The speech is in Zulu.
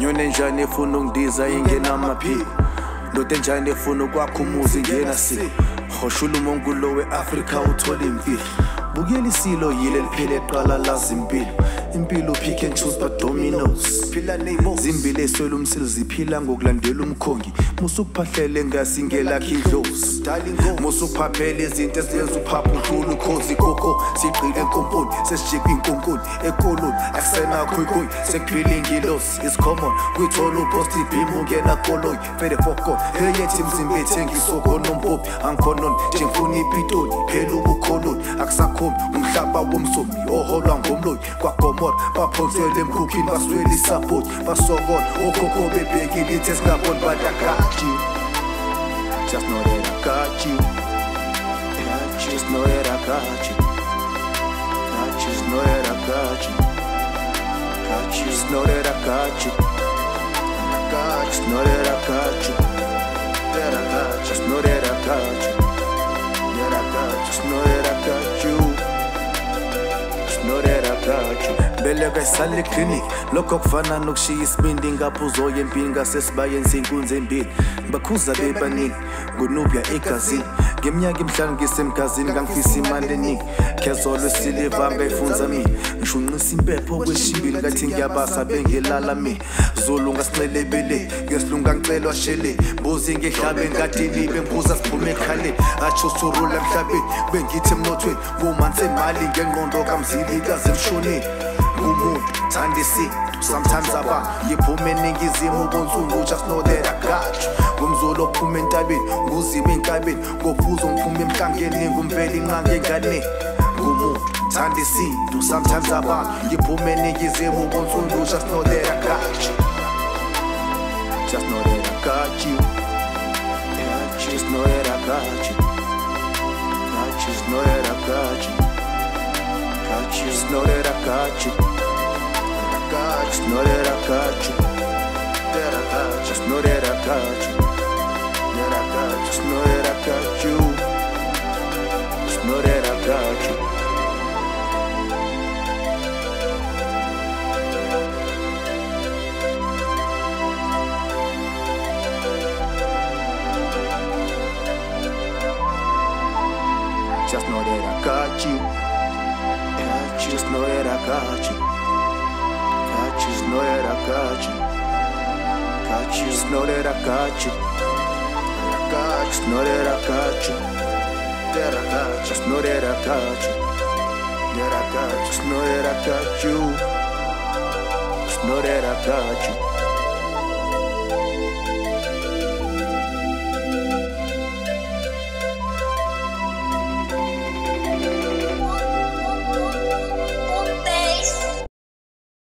nyoni enjani efuna ungidiza ingena amaphiko ndoda enjani efuna ukwakha umuzi ingena si? Hoshula umongulo we-afrika uthola impilo bukela isilo yile liphile eqala lazi impilo impilo pick and choose but dominoes zimbili eswele umsili ziphila ngokulandela umkhongi. Musukuphahlele ngasingelakhi idlozi musukuphaphela izinto eziyenza uphapha unkulu khozi koko. Sigqile enkomponi sesijikwa inkonkoni ekoloni akusenakho ikoyi sekuphila ingilosi. Is common. Kwithola upost ibhim ungena koloyi fede fokon eyethi mzimbethi engisokonompopi angikhononi njengifuna ipitoni phela ubukholoni akusakhombi umhlaba womsomi oholwa ngomloyi kwagomora baphonsele emkhukhini baswele isapoti basokona okhokho bebhekile ithi esingaboni but Și got you Just know that I got you. Just know that I got you. I just know that I got you. Got you, just know that I got you. I got, just know that I got you sakhe beleka isala eklinikhi lokho kufana nokushiya isibindi ngaphuzo yempini ngasesibayeni seyinkunzi embili. Bakhuza bebaningi ngunubya egazini? Ngeminyaka emihlanu ngisemgazini ngangifisa imali eningi. Khezolo esiliva ngayifunza mina ngishunqisa impepho kweshibili ngathi ngiyabasa bengelala mina zulu ngasincelebele ngesilunga ngicelwa shele. Mbuzi ngehlabe ngadilibe ngibuza siphume ekhaleni atsho surula emhlabeni bengithi emnothweni ngumansemali ngengqondo kamzili kaze emshoneni ngumuntu thanda isintu sometimes aba ngiphume eningizimu bonsundu just know that. Ophuma entabeni nguzima enkabeni ngophuzo ngiphume emhlangeni ngumveli inqange enganeni ngumuntu thanda isintu sometimes aba ngiphume eningizimu bonsundu just know that I got you just know that I got you just know that I got you just know that I got you got you. Just know that I got you. Just know that I got you. Just know that I got you. Got, just know that I got you. Just know that I got you. Just know that I got you. Yeah, just know that I got you. Got you, just know that I got you. Got you, just know that I got you. Got, just know that I got you. That I got, just know that I got you. That I got, just know that I got you. Just know that I got you.